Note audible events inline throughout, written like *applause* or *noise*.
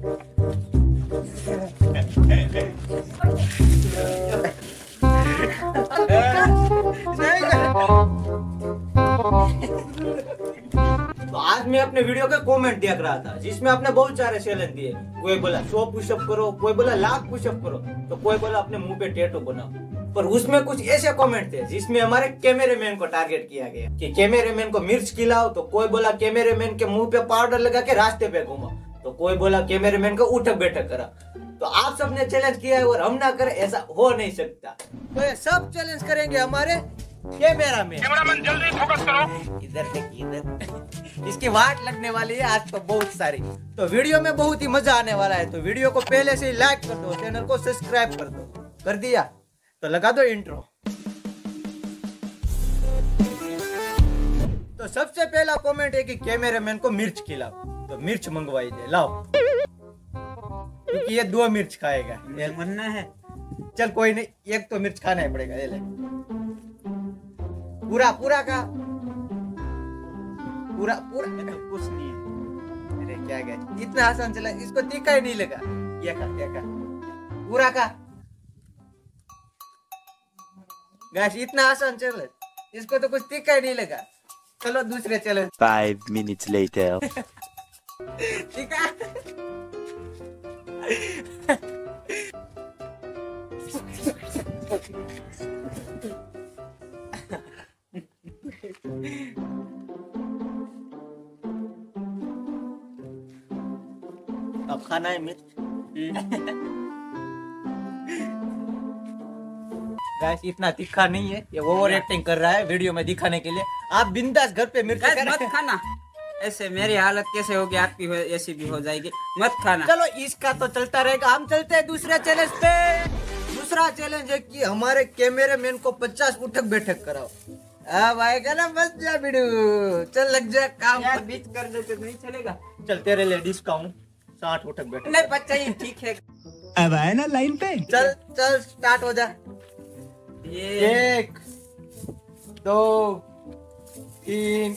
तो आज मैं अपने वीडियो के कमेंट देख रहा था, जिसमें आपने बहुत सारे चैलेंज दिए। कोई बोला सौ पुशअप करो, कोई बोला लाख पुशअप करो तो कोई बोला अपने मुँह पे टेटू बनाओ। पर उसमें कुछ ऐसे कमेंट थे, जिसमें हमारे कैमरेमैन को टारगेट किया गया कि कैमरेमैन को मिर्च खिलाओ तो कोई बोला कैमरेमैन के मुँह पे पाउडर लगा के रास्ते पे घुमाओ। तो कोई बोला कैमरेमैन को उठक बैठक करा। तो आप सबने चैलेंज किया है और हम ना करें ऐसा हो नहीं सकता। तो ये सब चैलेंज करेंगे हमारे कैमरा में कैमरामैन जल्दी फोकस करो। इधर देखिए इधर। इसकी वाट लगने वाली है आज तो बहुत सारी। तो वीडियो में बहुत ही मज़ा आने वाला है। तो वीडियो को पहले से ही लाइक कर दो चैनल को सब्सक्राइब कर दो। कर दिया? तो लगा दो इंट्रो तो सबसे पहला कमेंट है कि कैमरामैन को मिर्च खिलाओ। तो मिर्च मंगवाई दे लाओ। क्योंकि ये दो मिर्च खाएगा ये मरना है। चल कोई नहीं एक तो मिर्च खाना ही पड़ेगा ये ले। पूरा पूरा का। पूरा पूरा। कुछ नहीं है। अरे क्या क्या इतना आसान चला इसको तीखा ही नहीं लगा। ये का ये का पूरा का गैस इतना आसान चल इसको तो कुछ तीखा ही नहीं लगा। चलो दूसरे चलो। Five minutes later. *laughs* तीखा *laughs* अब खाना है मिर्च। गैस इतना तीखा नहीं है। ये ओवर एक्टिंग कर रहा है वीडियो में दिखाने के लिए। आप बिंदास घर पे मिर्च मत खाना। ऐसे मेरी हालत कैसे होगी आपकी हो, ऐसी भी हो जाएगी। मत खाना। चलो इसका तो चलता रहेगा। हम चलते हैं दूसरे चैलेंज पे। दूसरा चैलेंज है कि हमारे कैमरे मैन को पचास उठक बैठक कराओ। अब आएगा ना बस जा बिडू चल लग जा काम। यार बीच कर देते तो नहीं चलेगा। चल तेरे लिए डिस्काउंट साठ उठक बैठक नहीं बच्चा ही ठीक है। अब आए ना लाइन पे। चल चल स्टार्ट हो जा। एक दो तीन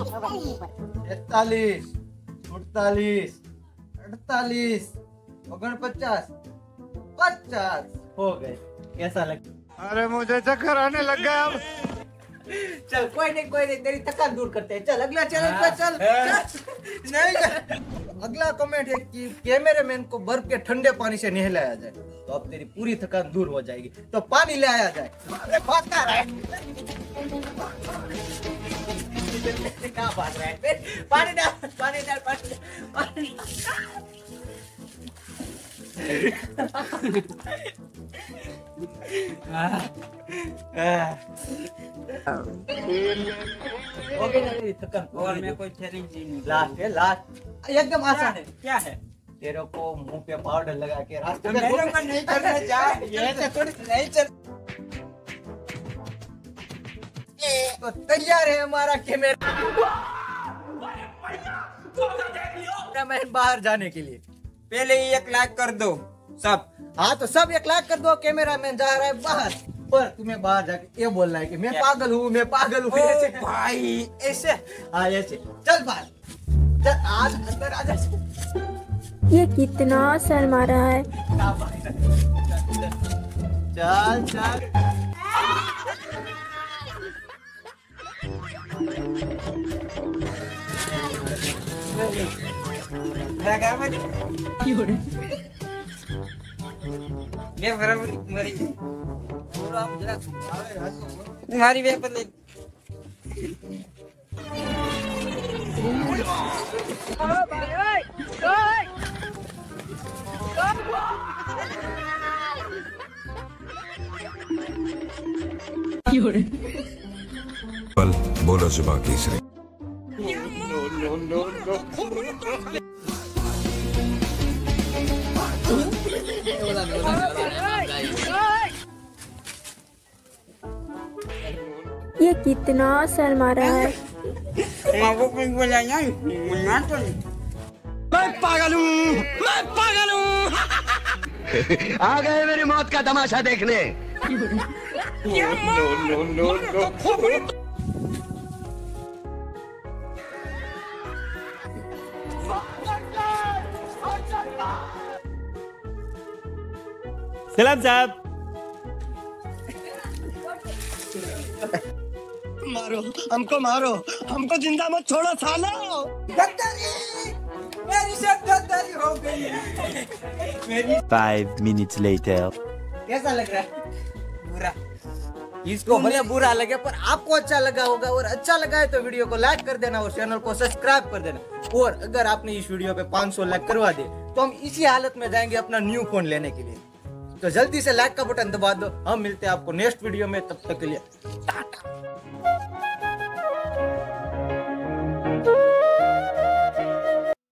तैतालीस उड़तालीस अड़तालीस ओगन पचास। पचास हो गए। कैसा लग अरे मुझे चक्कर आने लग गया अब। चल कोई नहीं कोई नहीं तेरी थकान दूर करते हैं। चल अगला चैलेंज पे चल, चल। नहीं अगला कमेंट है कि कैमरे मैन को बर्फ़ के ठंडे पानी से नहलाया जाए तो अब तेरी पूरी थकान दूर हो जाएगी। तो पानी ले आया जाए। अरे भागता रहा है। कहाँ भाग रहा है? पानी डाल पानी डाल पानी पानी डाल। मैं एकदम आसान है क्या है तेरे को मुँह पे पाउडर लगा के रास्ते मेरे नहीं तो तैयार है हमारा कैमरा कैमरामैन बाहर जाने के लिए पहले ही एक लाख कर दो सब हाँ तो सब एक लाख कर दो कैमरा मैन जा रहा है बाहर। पर तुम्हें बाहर जाके ये बोलना है कि मैं पागल हूँ मैं पागल हूँ। ऐसे। भाई। ऐसे। हाँ ऐसे। चल बाहर। चल आज अंदर आ जा। ये कितना शर्मा रहा है? चल चल। मैं घर में मैं बराबर मरी तुम्हारी वे पर पल बोलो जुबा केसरी ये कितना असल मारा है। मैं पागल हूँ मैं पागल हूँ। आ गए मेरी मौत का तमाशा देखने। सलाम साहब मारो हमको मारो। हमको ज़िंदा मत छोड़ो सालो। मेरी सब गद्दारी हो गई। Five minutes later. कैसा लग रहा है? बुरा। इसको भले बुरा लगे पर आपको अच्छा लगा होगा। और अच्छा लगा है तो वीडियो को लाइक कर देना और चैनल को सब्सक्राइब कर देना। और अगर आपने इस वीडियो पे 500 लाइक करवा दिए तो हम इसी हालत में जाएँगे अपना न्यू फ़ोन लेने के लिए। तो जल्दी से लाइक का बटन दबा दो। हम मिलते हैं आपको नेक्स्ट वीडियो में, तब तक के लिए, टाटा।